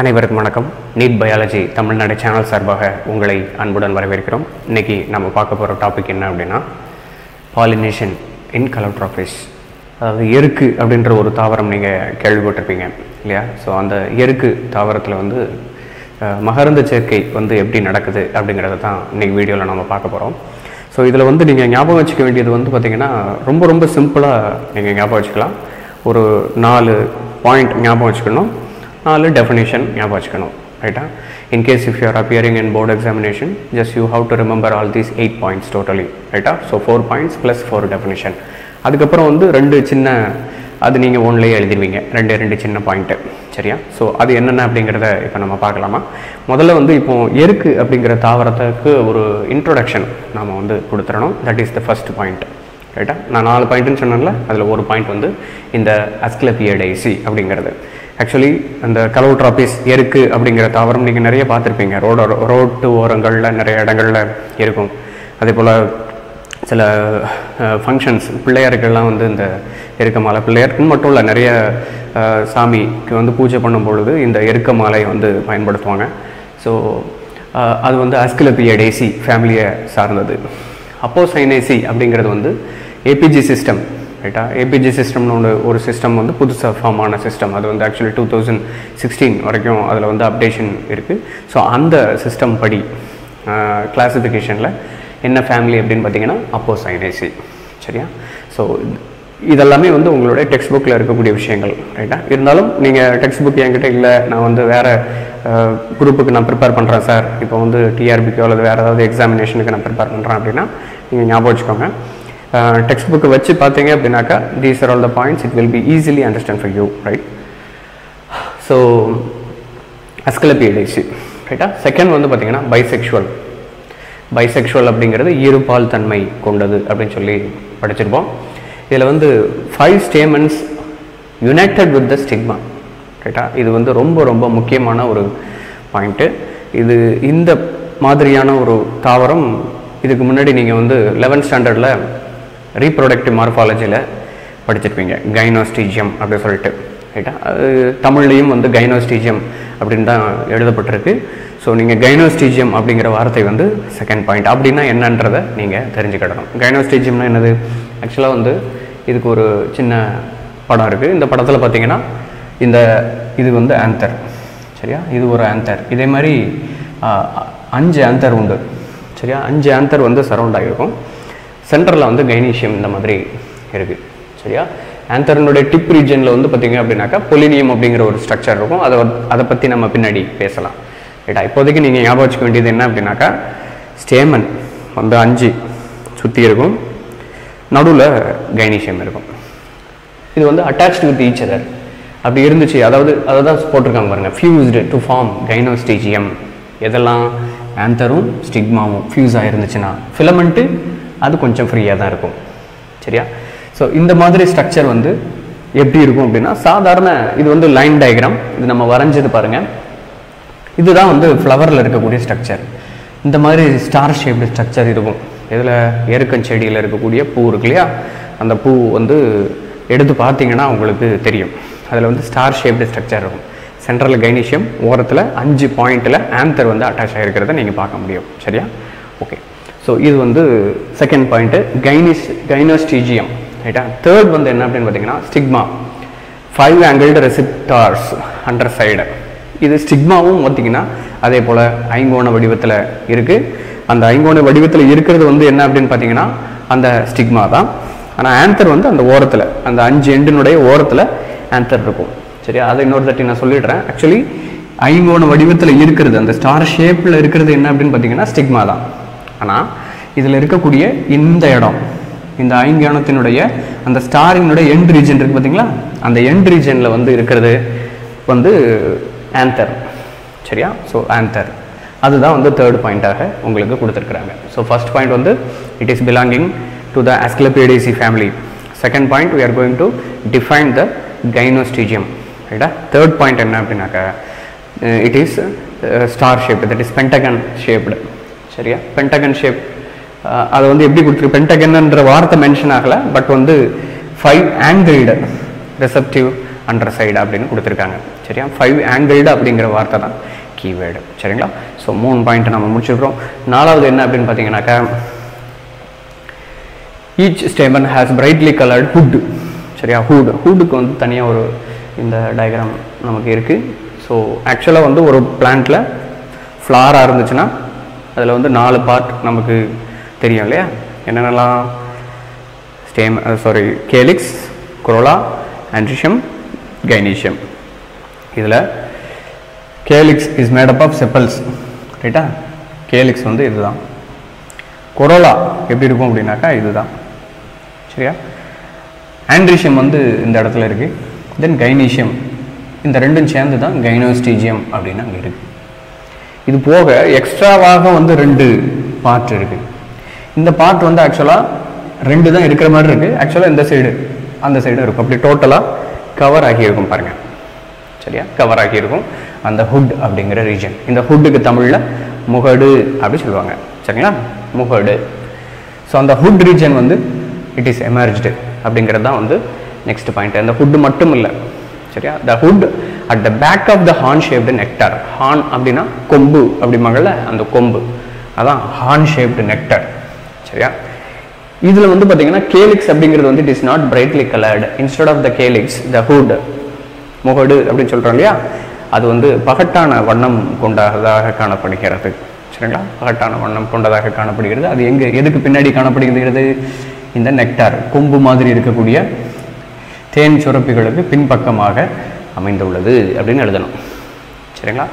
அனைவருக்கும் வணக்கம். NEET biology Tamil Nadu channel சார்பாக உங்களை அன்புடன் வரவேற்கிறோம். இன்றைக்கி நம்ம பார்க்க போகிற டாபிக் என்ன அப்படின்னா பாலினேஷன் இன் கலோட்ராபிஸ் அதாவது எருக்கு அப்படின்ற ஒரு தாவரம் நீங்கள் கேள்விப்பட்டிருப்பீங்க இல்லையா? ஸோ அந்த எருக்கு தாவரத்தில் வந்து மகரந்த சேர்க்கை வந்து எப்படி நடக்குது அப்படிங்கிறத தான் இன்னைக்கு வீடியோவில் நம்ம பார்க்க போகிறோம் ஸோ இதில் வந்து நீங்கள் ஞாபகம் வச்சுக்க வேண்டியது வந்து பார்த்திங்கன்னா ரொம்ப ரொம்ப சிம்பிளாக நீங்கள் ஞாபகம் வச்சுக்கலாம். ஒரு நாலு பாயிண்ட் ஞாபகம் வச்சுக்கணும். நாலு டெஃபினேஷன் ஞாபகம் வச்சுக்கணும் ரைட்டா in case if you are appearing in board examination just you have to remember all these eight points totally ரைட்டா so four points plus four definition அதுக்கப்புறம் வந்து ரெண்டு சின்ன அது நீங்கள் ஒன்லேயே எழுதிடுவீங்க ரெண்டு ரெண்டு சின்ன பாயிண்ட்டு சரியா? ஸோ அது என்னென்ன அப்படிங்கிறத இப்போ நம்ம பார்க்கலாமா? முதல்ல வந்து இப்போ எருக்கு அப்படிங்கிற தாவரத்துக்கு ஒரு இன்ட்ரொடக்ஷன் நாம் வந்து கொடுத்துடணும். That is the first point ரைட்டா நான் நாலு பாயிண்ட்டுன்னு சொன்னேன்ல அதில் ஒரு பாயிண்ட் வந்து இந்த அஸ்கிலபியடைசி அப்படிங்கிறது. ஆக்சுவலி அந்த கலோட்ராபிஸ் எருக்கு அப்படிங்கிற தாவரம் நீங்கள் நிறைய பார்த்துருப்பீங்க. ரோட ரோட்டு ஓரங்களில் நிறைய இடங்களில் இருக்கும். அதே போல் சில ஃபங்க்ஷன்ஸ் பிள்ளையாருக்கெல்லாம் வந்து இந்த எருக்க மாலை பிள்ளையாருக்குன்னு மட்டும் இல்லை நிறைய சாமிக்கு வந்து பூஜை பண்ணும் பொழுது இந்த எருக்க மாலையை வந்து பயன்படுத்துவாங்க. ஸோ அது வந்து அஸ்கிலபியடேசி ஃபேமிலியை சார்ந்தது. அப்போ சைனேசி அப்படிங்கிறது வந்து ஏபிஜி சிஸ்டம் ரைட்டா ஏபிஜி சிஸ்டம்னு ஒன்று ஒரு சிஸ்டம் வந்து புதுசாக ஃபார்ம் ஆன சிஸ்டம் அது வந்து ஆக்சுவலி டூ தௌசண்ட் சிக்ஸ்டீன் வரைக்கும் அதில் வந்து அப்டேஷன் இருக்குது ஸோ அந்த சிஸ்டம் படி கிளாஸிஃபிகேஷனில் என்ன ஃபேமிலி அப்படின்னு பார்த்தீங்கன்னா அப்போ சைனேசி சரியா? ஸோ இதெல்லாமே வந்து உங்களுடைய டெக்ஸ்ட் புக்கில் இருக்கக்கூடிய விஷயங்கள் ரைட்டா இருந்தாலும் நீங்கள் டெக்ஸ்ட் புக் என்கிட்ட இல்லை நான் வந்து வேறு குரூப்புக்கு நான் ப்ரிப்பேர் பண்ணுறேன் சார் இப்போ வந்து டிஆர்பிக்கோ அல்லது வேறு ஏதாவது எக்ஸாமினேஷனுக்கு நான் ப்ரிப்பேர் பண்ணுறேன் அப்படின்னா நீங்கள் ஞாபகம் வச்சுக்கோங்க. டெக்ஸ்ட் புக்கை வச்சு பார்த்தீங்க அப்படின்னாக்கா these are all the points it will be easily understand for you right so asclepiadaceae ரைட்டா செகண்ட் வந்து பார்த்தீங்கன்னா பைசெக்ஷுவல் பைசெக்ஷுவல் அப்படிங்கிறது இருபால் தன்மை கொண்டது அப்படின்னு சொல்லி படிச்சிருப்போம். இதில் வந்து five statements united with the stigma ரைட்டா இது வந்து ரொம்ப ரொம்ப முக்கியமான ஒரு பாயிண்ட்டு இது இந்த மாதிரியான ஒரு தாவரம் இதுக்கு முன்னாடி நீங்கள் வந்து லெவன்த் ஸ்டாண்டர்டில் ரீப்ரொடக்டிவ் மார்ஃபாலஜியில் படிச்சிருப்பீங்க. கைனோஸ்டீஜியம் அப்படின்னு சொல்லிட்டு ரைட்டா அது தமிழ்லேயும் வந்து கைனோஸ்டீஜியம் அப்படின்னு தான் எழுதப்பட்டிருக்கு. ஸோ நீங்கள் கைனோஸ்டீஜியம் அப்படிங்கிற வார்த்தை வந்து செகண்ட் பாயிண்ட் அப்படின்னா என்னன்றதை நீங்கள் தெரிஞ்சுக்கிடணும். கைனோஸ்டீஜியம்னா என்னது? ஆக்சுவலாக வந்து இதுக்கு ஒரு சின்ன படம் இருக்குது இந்த படத்தில் பார்த்தீங்கன்னா இந்த இது வந்து ஆந்தர் சரியா? இது ஒரு ஆந்தர் இதே மாதிரி அஞ்சு ஆந்தர் உண்டு. சரியா? அஞ்சு ஆந்தர் வந்து சரௌண்ட் ஆகியிருக்கும். சென்டரில் வந்து கைனீஷியம் இந்த மாதிரி இருக்குது சரியா? ஆந்தரனுடைய டிப் ரீஜனில் வந்து பார்த்தீங்க அப்படின்னாக்கா பொலினியம் அப்படிங்கிற ஒரு ஸ்ட்ரக்சர் இருக்கும். அதை அதை பற்றி நம்ம பின்னாடி பேசலாம். ரைட்டா இப்போதைக்கு நீங்கள் ஞாபகம் வச்சுக்க வேண்டியது என்ன அப்படின்னாக்கா ஸ்டேமன் வந்து அஞ்சு சுற்றி இருக்கும். நடுவில் கைனீஷியம் இருக்கும். இது வந்து அட்டாச்டு வித் ஈச் அதர் அப்படி இருந்துச்சு. அதாவது அதை தான் போட்டிருக்காங்க பாருங்க. ஃபியூஸ்டு டு ஃபார்ம் கைனோஸ்டீஜியம் எதெல்லாம்? ஆந்தரும் ஸ்டிக்மாவும் ஃபியூஸ் ஆயிருந்துச்சுன்னா. ஃபிலமெண்ட்டு அது கொஞ்சம் ஃப்ரீயாக தான் இருக்கும். சரியா? ஸோ இந்த மாதிரி ஸ்ட்ரக்சர் வந்து எப்படி இருக்கும் அப்படின்னா சாதாரண இது வந்து லைன் டயக்ராம் இது நம்ம வரைஞ்சது பாருங்கள் இதுதான் வந்து ஃப்ளவரில் இருக்கக்கூடிய ஸ்ட்ரக்சர் இந்த மாதிரி ஸ்டார் ஷேப்டு ஸ்ட்ரக்சர் இருக்கும். இதில் எருக்கன் செடியில் இருக்கக்கூடிய பூ இருக்கு இல்லையா? அந்த பூ வந்து எடுத்து பார்த்தீங்கன்னா உங்களுக்கு தெரியும். அதில் வந்து ஸ்டார் ஷேப்டு ஸ்ட்ரக்சர் இருக்கும். சென்ட்ரல் கைனிஷியம் ஓரத்தில் அஞ்சு பாயிண்ட்டில் ஆந்தர் வந்து அட்டாச் ஆகிருக்கிறத நீங்கள் பார்க்க முடியும். சரியா? ஓகே ஸோ இது வந்து செகண்ட் பாயிண்ட்டு கைனிஸ் கைனஸ்டிஜியம் ரைட்டா தேர்ட் வந்து என்ன அப்படின்னு பார்த்தீங்கன்னா stigma five angled receptors under side இது ஸ்டிக்மாவும் பார்த்தீங்கன்னா அதே போல் ஐங்கோண வடிவத்தில் இருக்குது அந்த ஐங்கோண வடிவத்தில் இருக்கிறது வந்து என்ன அப்படின்னு பார்த்தீங்கன்னா அந்த ஸ்டிக்மா தான். ஆனால் ஆன்சர் வந்து அந்த ஓரத்தில் அந்த அஞ்சு எண்டினுடைய ஓரத்தில் ஆன்சர் இருக்கும். சரியா? அதை இன்னொரு தட்டி நான் சொல்லிடுறேன். ஆக்சுவலி ஐங்கோண வடிவத்தில் இருக்கிறது அந்த ஸ்டார் ஷேப்பில் இருக்கிறது என்ன அப்படின்னு பார்த்தீங்கன்னா ஸ்டிக்மா தான். ஆனால் இதில் இருக்கக்கூடிய இந்த இடம் இந்த ஐங்கானத்தினுடைய அந்த ஸ்டாரினுடைய எண்ட் ரீஜன் இருக்கு பார்த்தீங்களா? அந்த எண்ட் ரீஜனில் வந்து இருக்கிறது வந்து ஆந்தர் சரியா? ஸோ ஆந்தர் அதுதான் வந்து தேர்ட் பாயிண்ட்டாக உங்களுக்கு கொடுத்துருக்குறாங்க. ஸோ ஃபர்ஸ்ட் பாயிண்ட் வந்து it is belonging to the asclepiadaceae family second point we are going to define the gynostegium ரைட்டா தேர்ட் பாயிண்ட் என்ன அப்படின்னாக்கா it is star shape that is pentagon shaped சரியா? பென்டகன் ஷேப் அதை வந்து எப்படி கொடுத்துருக்கு? பென்டகன்ன்ற வார்த்தை மென்ஷன் ஆகலை பட் வந்து five angled receptive under side அப்படின்னு கொடுத்துருக்காங்க. சரியா? ஃபைவ் ஆங்கிள்டு அப்படிங்கிற வார்த்தை தான் கீவேர்டு சரிங்களா? ஸோ மூணு பாயிண்ட் நம்ம முடிச்சிருக்கிறோம். நாலாவது என்ன அப்படின்னு பார்த்தீங்கன்னாக்கா each stamen has brightly coloured hood சரியா? ஹூடு ஹூடுக்கு வந்து தனியாக ஒரு இந்த டயக்ராம் நமக்கு இருக்குது ஸோ ஆக்சுவலாக வந்து ஒரு பிளான்ட்டில் ஃப்ளாராக இருந்துச்சுன்னா அதில் வந்து நாலு பார்ட் நமக்கு தெரியும் இல்லையா? என்னென்னலாம்? Stem sorry calyx குரோலா androecium gynoecium இதில் calyx is made up of sepals ரைட்டா கேலிக்ஸ் வந்து இதுதான். கொரோலா எப்படி இருக்கும் அப்படின்னாக்கா இதுதான். சரியா? ஆண்ட்ரிஷியம் வந்து இந்த இடத்துல இருக்குது தென் கைனீஷியம் இந்த ரெண்டும் சேர்ந்து தான் கைனோஸ்டீஜியம் அப்படின்னு அங்கே இருக்குது இது போக எக்ஸ்ட்ராவாக வந்து ரெண்டு பார்ட் இருக்கு. இந்த பார்ட் வந்து ஆக்சுவலாக ரெண்டு தான் இருக்கிற மாதிரி இருக்கு. ஆக்சுவலாக இந்த சைடு அந்த சைடு இருக்கும். அப்படி டோட்டலாக கவர் ஆகியிருக்கும் பாருங்க. சரியா? கவர் ஆகியிருக்கும். அந்த ஹுட் அப்படிங்கிற ரீஜன் இந்த ஹுட்டுக்கு தமிழில் முகடு அப்படி சொல்லுவாங்க. சரிங்களா? முகடு. ஸோ அந்த ஹுட் ரீஜன் வந்து இட் இஸ் எமர்ஜ்டு அப்படிங்கிறது தான் வந்து நெக்ஸ்ட் பாயிண்ட் அந்த ஹுட்டு மட்டும் இல்லை. சரியா? The hood at the back of the horn shaped nectar horn அப்படின்னா கொம்பு அப்படிம்பாங்கல்ல அந்த கொம்பு. அதான் ஹார்ன் ஷேப்டு நெக்டர் சரியா? இதில் வந்து பார்த்தீங்கன்னா கேலிக்ஸ் அப்படிங்கிறது வந்து it is not brightly coloured instead of the calyx the hood முகடு அப்படின்னு சொல்கிறோம் இல்லையா? அது வந்து பகட்டான வண்ணம் கொண்டதாக காணப்படுகிறது. சரிங்களா? பகட்டான வண்ணம் கொண்டதாக காணப்படுகிறது. அது எங்கே எதுக்கு பின்னாடி காணப்படுகிறது? இந்த நெக்டார் கொம்பு மாதிரி இருக்கக்கூடிய தேன் சுரப்பிகளுக்கு பின்பக்கமாக அமைந்துள்ளது அப்படின்னு எழுதணும். சரிங்களா?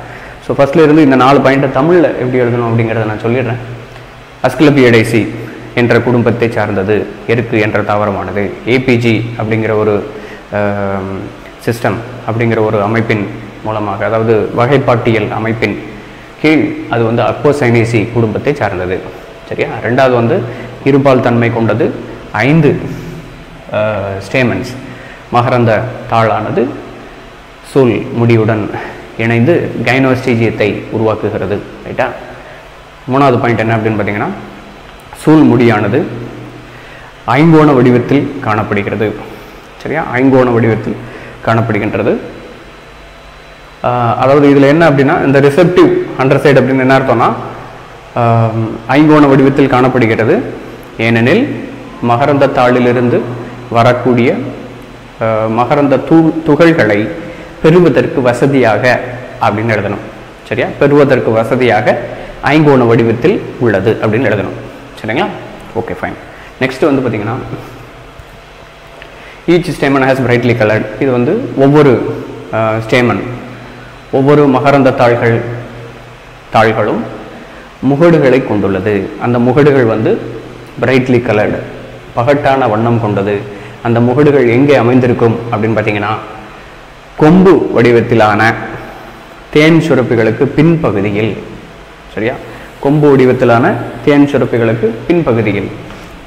ஸோ ஃபர்ஸ்ட்ல இருந்து இந்த நாலு பாயிண்ட்டை தமிழில் எப்படி எழுதணும் அப்படிங்கிறத நான் சொல்லிடுறேன். அஸ்கிலபியடைசி என்ற குடும்பத்தை சார்ந்தது எருக்கு என்ற தாவரமானது. ஏபிஜி அப்படிங்கிற ஒரு சிஸ்டம் அப்படிங்கிற ஒரு அமைப்பின் மூலமாக அதாவது வகைப்பாட்டியல் அமைப்பின் கீழ் அது வந்து அப்போசைனேசி குடும்பத்தை சார்ந்தது. சரியா? ரெண்டாவது வந்து இருபால் தன்மை கொண்டது ஐந்து ஸ்டேமன்ஸ் மகரந்த தாளானது சூழ் முடியுடன் இணைந்து கைனோஸ்டீஜியத்தை உருவாக்குகிறது ரைட்டா? மூணாவது பாயிண்ட் என்ன அப்படின்னு பார்த்தீங்கன்னா சூழ் முடியானது ஐங்கோண வடிவத்தில் காணப்படுகிறது. சரியா? ஐங்கோண வடிவத்தில் காணப்படுகின்றது. அதாவது இதில் என்ன அப்படின்னா இந்த ரிசப்டிவ் அண்டர் சைடு அப்படின்னு என்ன அர்த்தம்னா ஐங்கோண வடிவத்தில் காணப்படுகிறது. ஏனெனில் மகரந்த தாளிலிருந்து வரக்கூடிய மகரந்த தூ துகள்களை பெறுவதற்கு வசதியாக அப்படின்னு எழுதணும். சரியா? பெறுவதற்கு வசதியாக ஐங்கோண வடிவத்தில் உள்ளது அப்படின்னு எழுதணும். சரிங்களா? ஓகே ஃபைன் நெக்ஸ்ட் வந்து பார்த்தீங்கன்னா each stamen has brightly coloured இது வந்து ஒவ்வொரு ஸ்டேமன் ஒவ்வொரு மகரந்த தாள்கள் தாள்களும் முகடுகளை கொண்டுள்ளது. அந்த முகடுகள் வந்து பிரைட்லி கலர்டு பகட்டான வண்ணம் கொண்டது. அந்த முகடுகள் எங்கே அமைந்திருக்கும் அப்படின்னு பார்த்தீங்கன்னா கொம்பு வடிவத்திலான தேன் சுரப்பிகளுக்கு பின்பகுதியில் சரியா? கொம்பு வடிவத்திலான தேன் சுரப்பிகளுக்கு பின்பகுதியில்.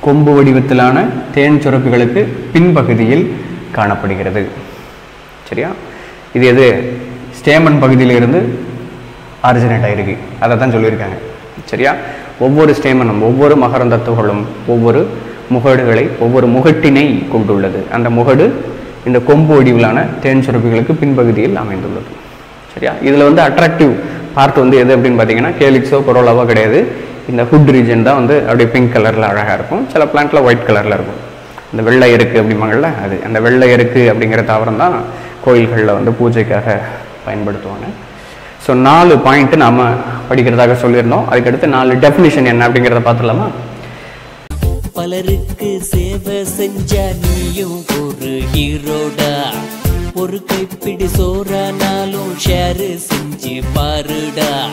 கொம்பு வடிவத்திலான தேன் சுரப்பிகளுக்கு பின்பகுதியில் காணப்படுகிறது சரியா? இது எது? ஸ்டேமன் பகுதியிலிருந்து ஆரிஜினேட் ஆகிருக்கு அதை தான் சொல்லியிருக்காங்க சரியா? ஒவ்வொரு ஸ்டேமனும் ஒவ்வொரு மகரந்த துகளும் ஒவ்வொரு முகடுகளை ஒவ்வொரு முகட்டினை கொண்டுள்ளது. அந்த முகடு இந்த கொம்பு வடிவிலான தேன் சுரப்பிகளுக்கு பின்பகுதியில் அமைந்துள்ளது. சரியா? இதில் வந்து அட்ராக்டிவ் பார்ட் வந்து எது அப்படின்னு பார்த்தீங்கன்னா கேலிக்ஸோ கொரோலாவோ கிடையாது. இந்த ஹுட் ரீஜன் தான் வந்து அப்படியே பிங்க் கலரில் அழகாக இருக்கும். சில பிளான்ட்டில் ஒயிட் கலரில் இருக்கும். இந்த வெள்ளை எருக்கு அப்படிம்பாங்கள்ல அது. அந்த வெள்ளை எருக்கு அப்படிங்கிற தாவரம் தான் கோயில்களில் வந்து பூஜைக்காக பயன்படுத்துவாங்க. ஸோ நாலு பாயிண்ட்டு நாம் படிக்கிறதாக சொல்லியிருந்தோம். அதுக்கடுத்து நாலு டெஃபினிஷன் என்ன அப்படிங்கிறத பார்த்துடலாமா? பலருக்கு சேவை செஞ்ச நீயும் ஒரு ஹீரோடா. ஒரு கைப்பிடி சோறானாலும் ஷேரு செஞ்சு பாருடா.